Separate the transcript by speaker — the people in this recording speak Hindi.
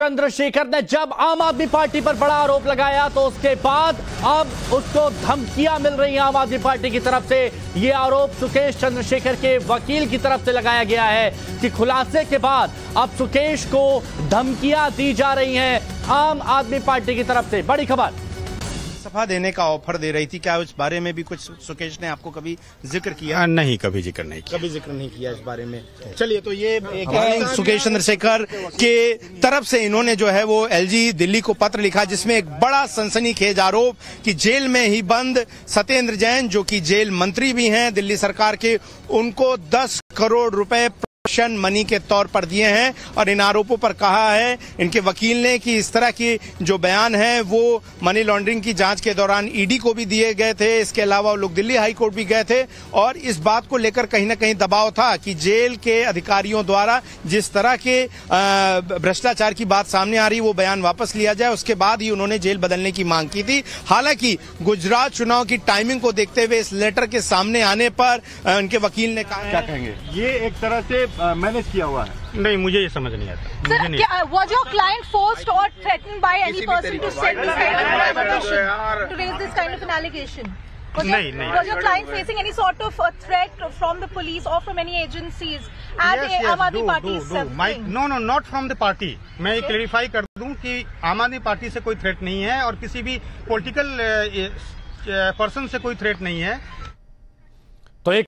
Speaker 1: चंद्रशेखर ने जब आम आदमी पार्टी पर बड़ा आरोप लगाया तो उसके बाद अब उसको धमकियाँ मिल रही हैं आम आदमी पार्टी की तरफ़ से। ये आरोप सुकेश चंद्रशेखर के वकील की तरफ़ से लगाया गया है कि खुलासे के बाद अब सुकेश को धमकियाँ दी जा रही हैं आम आदमी पार्टी की तरफ़ से। बड़ी खबर।
Speaker 2: इस्तीफा देने का ऑफ़र दे रही थी। क्या उस बारे में भी कुछ सुकेश ने आपको कभी ज़िक्र किया?
Speaker 3: हाँ, नहीं कभी ज़िक्र नहीं किया।
Speaker 2: कभी ज़िक्र नहीं किया इस बारे में। चलिए तो ये एक सुकेश चंद्रशेखर के तरफ़ से इन्होंने जो है वो एलजी दिल्ली को पत्र लिखा जिसमें एक बड़ा सनसनीखेज आरोप कि जेल में ही बंद सत्येंद्र जैन जो कि जेल मंत्री भी हैं दिल्ली सरकार के उनको 10 करोड़ रुपए प्रोटेक्शन मनी के तौर पर दिए हैं और इन आरोपों पर कहा है इनके वकील ने कि इस तरह की जो बयान है वो मनी लॉन्ड्रिंग की जाँच के दौरान ईडी को भी दिए गए थे इसके अलावा लोग दिल्ली हाई कोर्ट भी गए थे और इस बात को लेकर कहीं ना कहीं दबाव था कि जेल के अधिकारियों द्वारा जिस तरह के भ्रष्टाचार की बात सामने आ रही वो बयान वापस लिया जाए। उसके बाद ही उन्होंने जेल बदलने की मांग की थी। हालाँकि गुजरात चुनाव की टाइमिंग को देखते हुए इस लेटर के सामने आने पर उनके वकील ने कहा
Speaker 3: क्या कहेंगे?
Speaker 4: ये एक तरह से मैनेज किया हुआ है?
Speaker 3: नहीं मुझे ये समझ नहीं आता।
Speaker 5: Sir your. क्लाइंट फोर्स्ड
Speaker 3: और
Speaker 5: threatened
Speaker 3: by
Speaker 5: any person
Speaker 3: to
Speaker 5: send
Speaker 3: agencies
Speaker 5: and
Speaker 3: Aam Aadmi
Speaker 5: Party
Speaker 3: no no not from the party मैं ये क्लैरिफाई कर दूँ की आम आदमी पार्टी से कोई थ्रेट नहीं है और किसी भी पोलिटिकल पर्सन से कोई थ्रेट नहीं है।